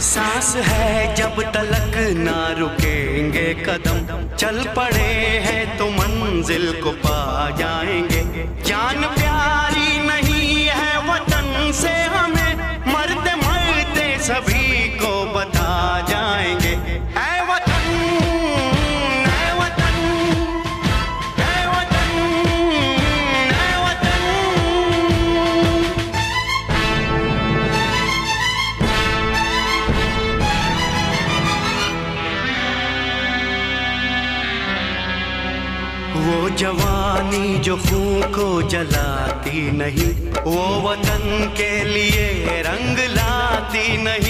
सांस है जब तलक ना रुकेंगे कदम। चल पड़े हैं तो मंजिल को पा जाएँगे। जान प्यारी नहीं है वतन से हमें। मरते मरते सभी वो जवानी जो खून को जलाती नहीं वो वतन के लिए रंग लाती नहीं।